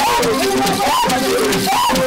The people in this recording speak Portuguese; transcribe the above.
Somos, somos, somos.